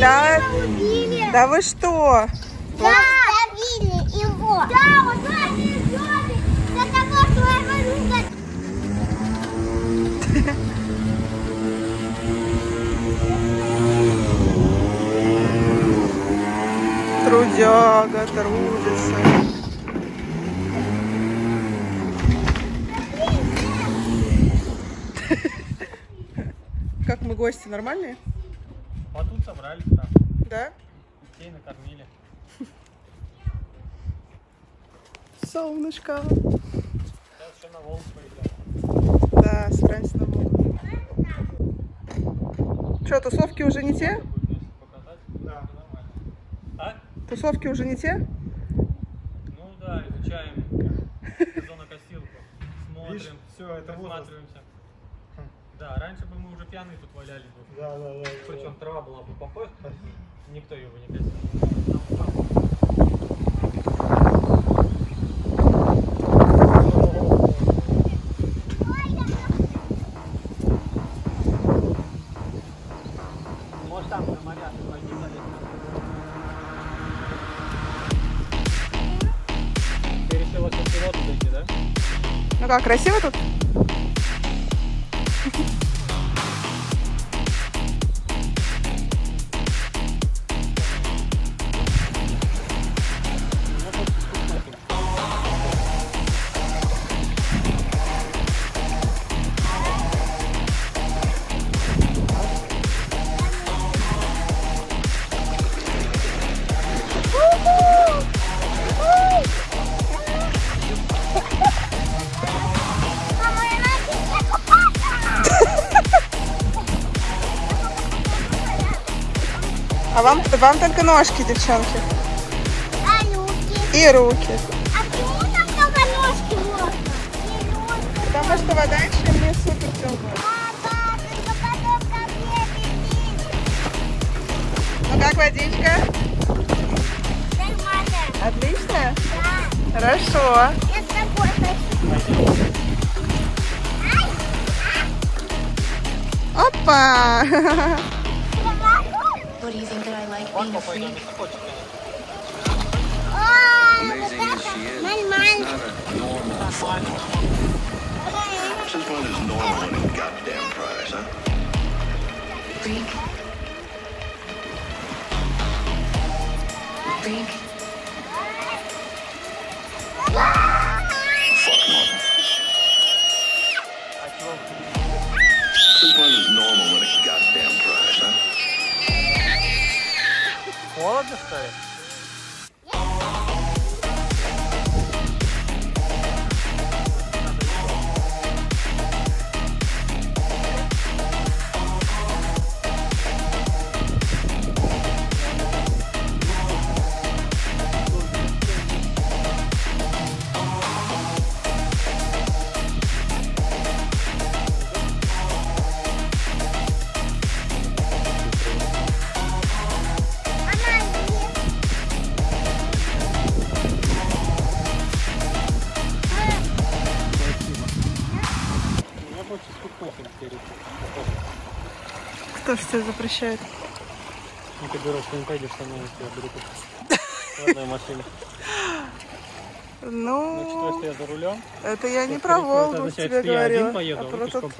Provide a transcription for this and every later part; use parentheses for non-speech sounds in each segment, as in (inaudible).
Да, Убили. да вы что? Да, давили его. Да, вот. Для того, что я Трудяга, трудится. Как мы гости нормальные? А тут собрались там, Да? детей накормили. Солнышко. Сейчас еще на Волгу поедем. Да, собираемся на Волгу. Что, тусовки уже не те? Да. Нормально. А? Тусовки уже не те? Ну да, изучаем (laughs) газонокосилку. Видишь, Смотрим, все, это возраст. Да, раньше бы мы уже пьяные тут валялись бы. Да, да, да. Причем трава была бы попасть, никто ее бы не косил. Да? Ну как, красиво тут? А вам, вам только ножки, девчонки. А руки? И руки. А почему там только ножки можно? Потому что вода еще мне супер теплая. Папа, только ко мне. Ну как водичка? Нормально. Отлично? Да. Хорошо. Я с тобой хочу. Опа! (laughs) being free. Amazing as she is. Since when is normal any goddamn prize, huh? Кто тебя запрещает? Ну ты берешь, ты не пойдешь со мной, если я беру тут в одной машине. Учитывая, Ну, что я за рулем. это я не про Волгу тебе что я поеду, а а про тот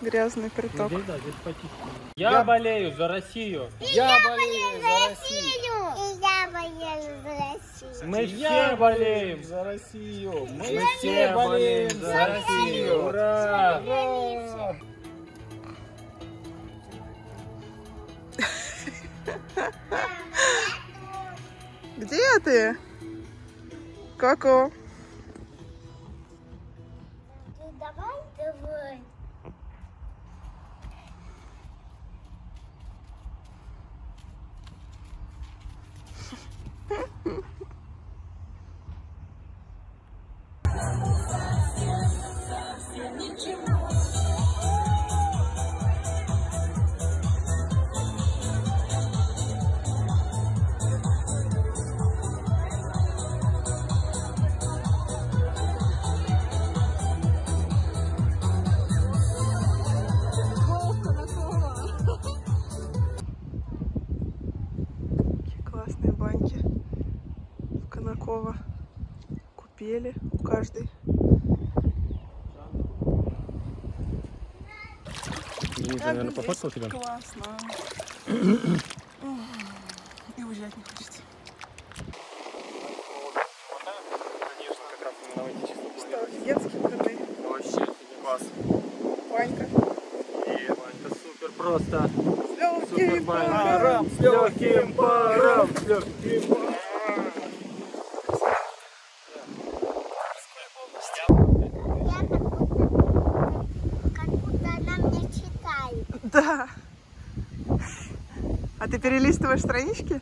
грязный Ну, приток. Здесь, да, здесь почистили. Я болею за Россию. Я болею за Россию. И я болею за Россию. Мы все болеем. за Россию. Мы, Мы все болеем за Россию. Ура! Ура! Где ты? Коко. Ну. Mm-hmm. (laughs) пели у каждой. Денис, наверное, пофоткал тебя? Классно. И уезжать не хочется. Как. Что, офигенские выходные? Вообще, класс. Ванька. И это супер просто. С легким паром, с легким паром, с легким паром. Я как будто, как будто она мне читает. Да. А ты перелистываешь странички?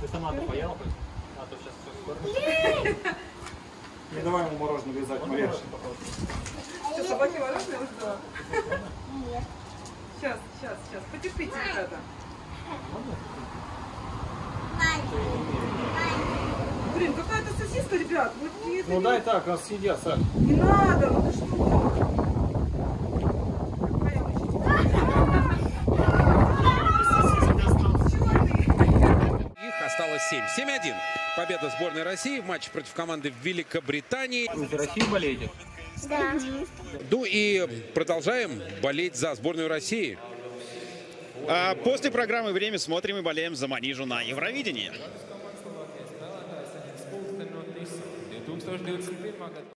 Ты сама-то поела хоть? А то сейчас все скоро. Не давай ему мороженое вязать, Марьяш. Что, собаки мороженое уже дала? Нет. Сейчас, сейчас, сейчас. Потерпите, ребята. Блин, какая-то сосиска, ребят. Вот Ну не- дай так, раз съедят, Саш. не надо, ну ты что? Осталось 7. 7-1. Победа сборной России в матче против команды Великобритании. Вы за Россию болеете? Да. Ну и продолжаем болеть за сборную России. А после программы «Время» смотрим и болеем за Манижу на Евровидении. Social Nielsen.